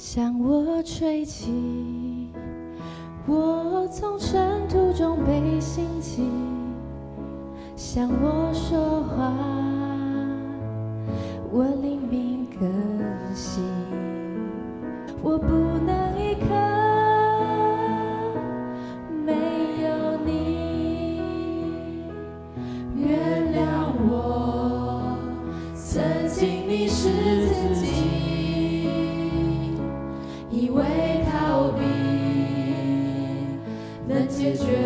向我吹起，我从尘土中被兴起，向我说话。treasure.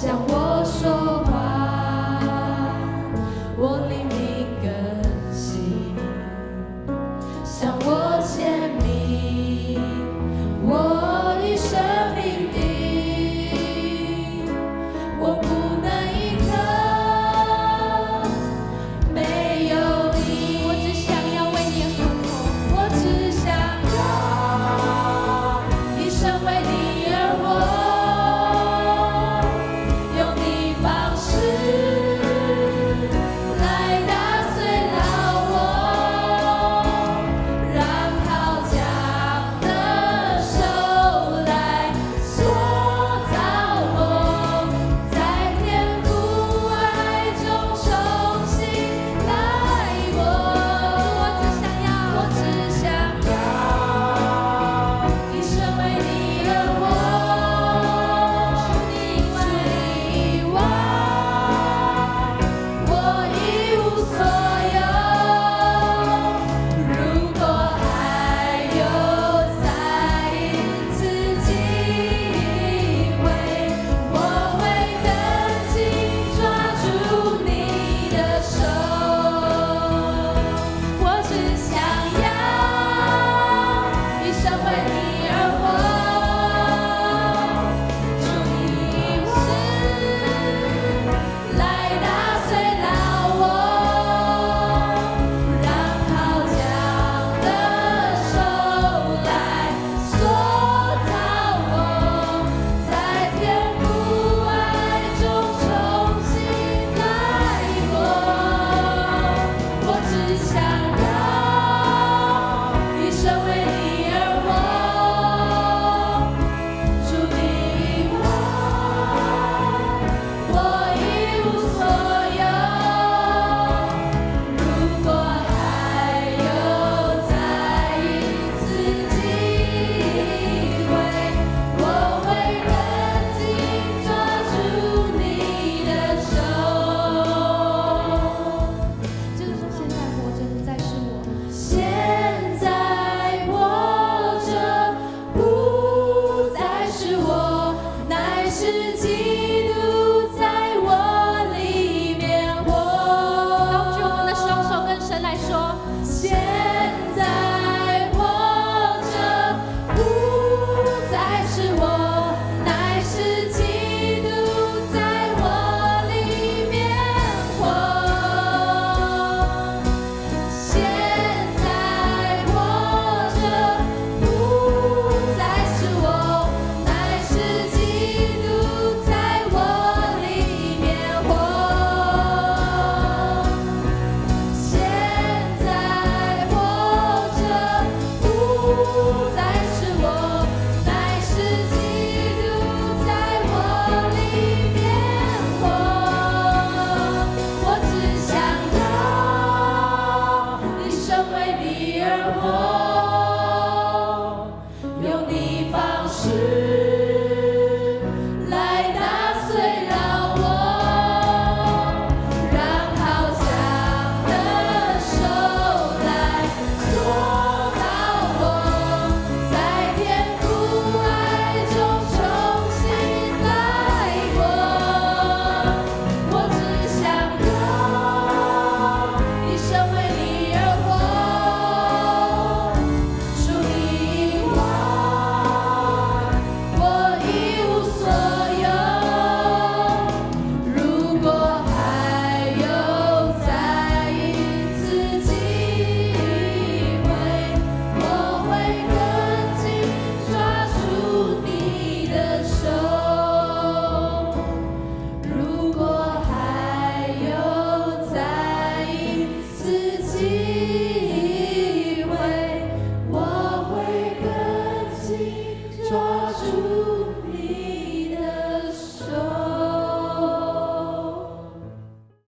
chão.